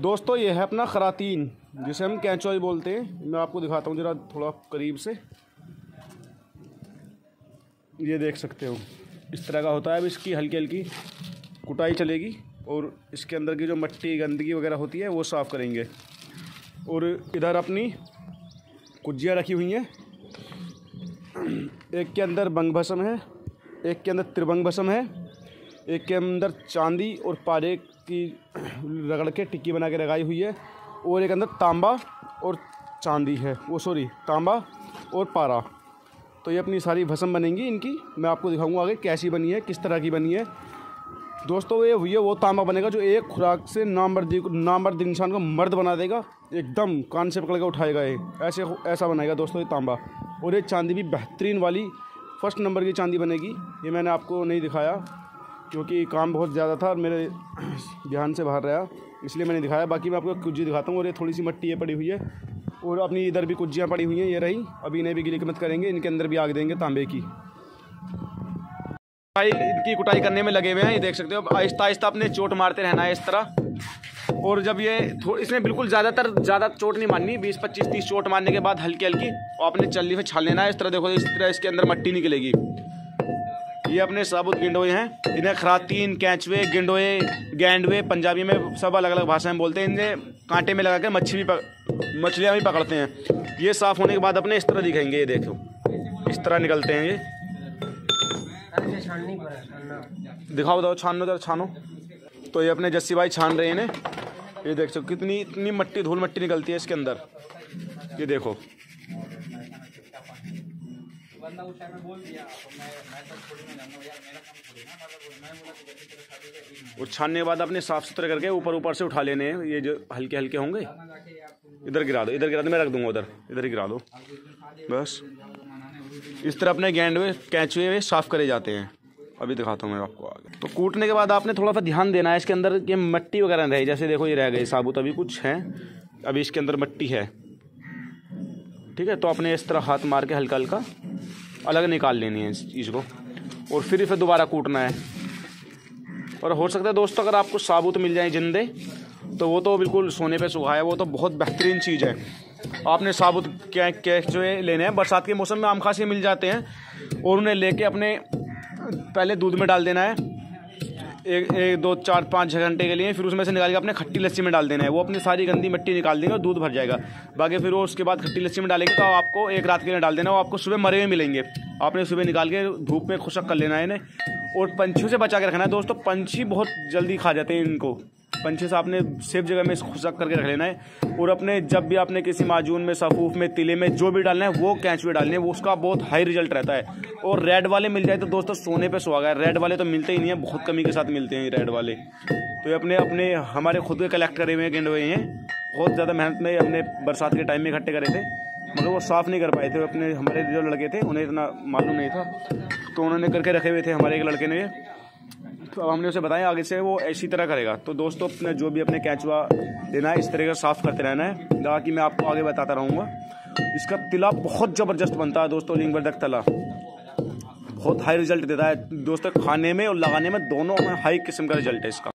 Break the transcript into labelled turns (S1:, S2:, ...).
S1: दोस्तों, ये है अपना खरातीन, जिसे हम कैचोई बोलते हैं। मैं आपको दिखाता हूँ ज़रा थोड़ा करीब से। ये देख सकते हो, इस तरह का होता है। अब इसकी हल्की हल्की कुटाई चलेगी और इसके अंदर की जो मट्टी, गंदगी वगैरह होती है, वो साफ़ करेंगे। और इधर अपनी कुजियाँ रखी हुई हैं। एक के अंदर बंग भसम है, एक के अंदर त्रिभंग भसम है। एक के अंदर चांदी और पारे की रगड़ के टिक्की बना के लगाई हुई है और एक अंदर तांबा और चांदी है। वो सॉरी तांबा और पारा। तो ये अपनी सारी भसम बनेंगी इनकी। मैं आपको दिखाऊँगा आगे कैसी बनी है, किस तरह की बनी है। दोस्तों, ये ये वो तांबा बनेगा जो एक खुराक से नामर्दी नामर्द इंसान को मर्द बना देगा। एकदम कान से पकड़ के उठाएगा ये। ऐसे ऐसा बनाएगा दोस्तों ये तांबा। और ये चांदी भी बेहतरीन वाली फ़र्स्ट नंबर की चांदी बनेगी। ये मैंने आपको नहीं दिखाया। क्योंकि काम बहुत ज़्यादा था और मेरे ध्यान से बाहर रहा, इसलिए मैंने दिखाया। बाकी मैं आपको कुज्जी दिखाता हूँ और ये थोड़ी सी मट्टी ये पड़ी हुई है और अपनी इधर भी कुज्जियाँ पड़ी हुई हैं, ये रही। अभी इन्हें भी गिली मत करेंगे, इनके अंदर भी आग देंगे तांबे की। भाई इनकी कुटाई करने में लगे हुए हैं, ये देख सकते हो। अब आहिस्ता आहिस्ता अपने चोट मारते रहना है इस तरह। और जब ये इसमें बिल्कुल ज़्यादातर, ज़्यादा चोट नहीं मारनी, बीस पच्चीस तीस चोट मारने के बाद हल्की हल्की और अपने चल्ली में छाल लेना है। इस तरह देखो, इस तरह इसके अंदर मट्टी निकलेगी। ये अपने साबुत गेंडोए हैं। इन्हें खरातीन, कैचवे, गेंडोए, गेंडवे, पंजाबी में सब अलग अलग भाषा में बोलते हैं। इन्हें कांटे में लगा कर मच्छी भी मछलियाँ भी पकड़ते हैं। ये साफ़ होने के बाद अपने इस तरह दिखेंगे, ये देखो। इस तरह निकलते हैं ये। दिखाओ, बताओ, छानो, जरा छानो। तो ये अपने जस्सी भाई छान रहे हैं ये देख सकते कितनी, इतनी मट्टी, धूल मट्टी निकलती है इसके अंदर। ये देखो। और छानने के बाद अपने साफ़ सुथरे करके ऊपर ऊपर से उठा लेने हैं ये जो हल्के हल्के होंगे इधर गिरा दो इधर गिरा दो मैं रख दूँगा उधर इधर गिरा दो बस इस तरह अपने गेंड में कैचुए हुए साफ़ करे जाते हैं अभी दिखाता हूँ मैं आपको आगे तो कूटने के बाद आपने थोड़ा सा ध्यान देना है इसके अंदर ये मट्टी वगैरह रही जैसे देखो ये रह गई साबुत अभी कुछ है अभी इसके अंदर मट्टी है ठीक है तो आपने इस तरह हाथ मार के हल्का हल्का अलग निकाल लेनी है इस चीज़ को। और फिर इसे दोबारा कूटना है। और हो सकता है दोस्तों, अगर आपको साबुत मिल जाए जिंदे तो वो तो बिल्कुल सोने पे सुखाया, वो तो बहुत बेहतरीन चीज़ है। आपने साबुत क्या क्या जो है लेने हैं। बरसात के मौसम में आम खासी मिल जाते हैं। और उन्हें लेके अपने पहले दूध में डाल देना है। एक एक, दो, चार, पाँच छः घंटे के लिए फिर उसमें से निकाल के अपने खट्टी लस्सी में डाल देना है। वो अपनी सारी गंदी मिट्टी निकाल देंगे और दूध भर जाएगा। बाकी फिर वो उसके बाद खट्टी लस्सी में डालेंगे तो आपको एक रात के लिए डाल देना। वो आपको सुबह मरे हुए मिलेंगे। आपने सुबह निकाल के धूप में खुशक कर लेना है इन्हें। और पंछियों से बचा के रखना है। दोस्तों, पंछी बहुत जल्दी खा जाते हैं इनको। पंछी से आपने सेफ़ जगह में खुशक करके रख लेना है और अपने जब भी आपने किसी माजून में, सफूफ में, तिले में जो भी डालना है, वो कैचवे डालने है, वो उसका बहुत हाई रिज़ल्ट रहता है। और रेड वाले मिल जाए तो दोस्तों सोने पे सुहागा है। रेड वाले तो मिलते ही नहीं है, बहुत कमी के साथ मिलते हैं रेड वाले। तो ये अपने अपने, हमारे खुद के कलेक्ट करे हुए गेंद हुए हैं। बहुत ज़्यादा मेहनत में हमने बरसात के टाइम में इकट्ठे करे थे, मगर वो साफ़ नहीं कर पाए थे। अपने, हमारे जो लड़के थे, उन्हें इतना मालूम नहीं था। तो उन्होंने करके रखे हुए थे हमारे एक लड़के ने। अब हमने उसे बताया, आगे से वो ऐसी तरह करेगा। तो दोस्तों, अपने जो भी अपने कैचवा देना है, इस तरह का साफ़ करते रहना है। ताकि मैं आपको आगे बताता रहूँगा। इसका तिला बहुत ज़बरदस्त बनता है दोस्तों लिंग बर्दक तला। बहुत हाई रिज़ल्ट देता है। दोस्तों, खाने में और लगाने में दोनों में हाई किस्म का रिज़ल्ट है इसका।